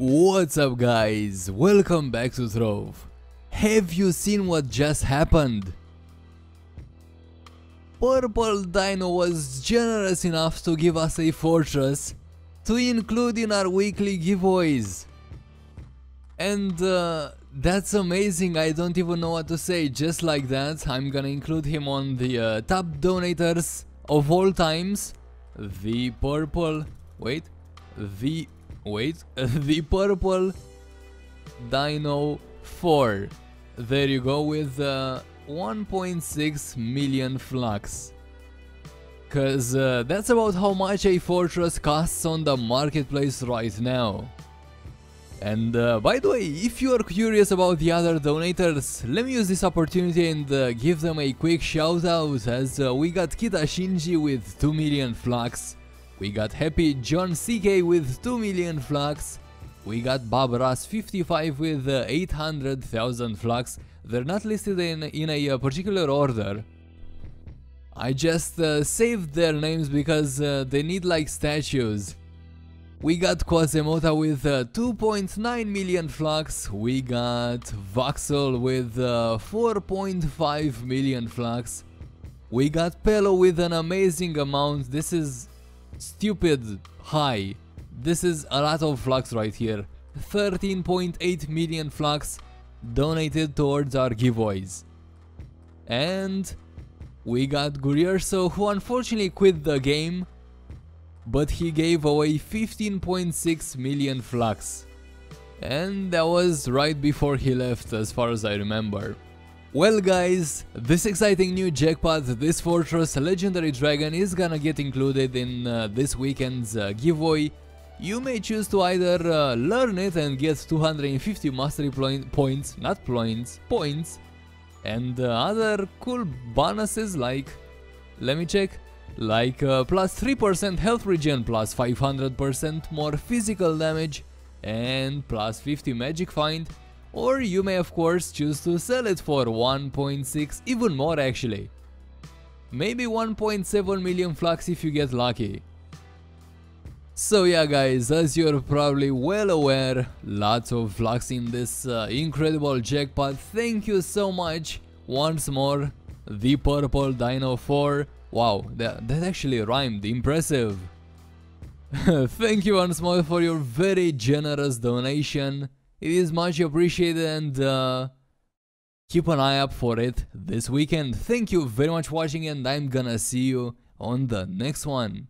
What's up guys, welcome back to Trove. Have you seen what just happened? Purple Dino was generous enough to give us a Fortras to include in our weekly giveaways. And uh, that's amazing, I don't even know what to say, just like that I'm gonna include him on the uh, top donators of all times. The purple, wait, the wait, the purple Dino 4. There you go with uh, 1.6 million flux. Cause uh, that's about how much a Fortras costs on the marketplace right now. And uh, by the way, if you are curious about the other donators, let me use this opportunity and uh, give them a quick shout out as uh, we got Kita Shinji with 2 million flux, we got Happy John CK with 2 million flux. We got Bob Ross 55 with uh, 800,000 flux. They're not listed in, in a uh, particular order. I just uh, saved their names because uh, they need like statues. We got Quasimodo with uh, 2.9 million flux. We got Voxel with uh, 4.5 million flux. We got Pelo with an amazing amount. This is stupid high. This is a lot of flux right here. 13.8 million flux donated towards our giveaways. And we got Gurierso who unfortunately quit the game, but he gave away 15.6 million flux. And that was right before he left as far as I remember. Well guys, this exciting new jackpot, this Fortras legendary dragon is gonna get included in uh, this weekend's uh, giveaway. You may choose to either uh, learn it and get 250 mastery points, not points, points, and uh, other cool bonuses like, let me check, like uh, plus 3% health regen, plus 500% more physical damage, and plus 50 magic find, or you may of course choose to sell it for 1.6, even more actually. Maybe 1.7 million flux if you get lucky. So yeah guys, as you're probably well aware, lots of flux in this uh, incredible jackpot. Thank you so much once more, the Purple Dino 4. Wow, that, that actually rhymed, impressive. Thank you once more for your very generous donation. It is much appreciated and uh, keep an eye up for it this weekend. Thank you very much for watching and I'm gonna see you on the next one.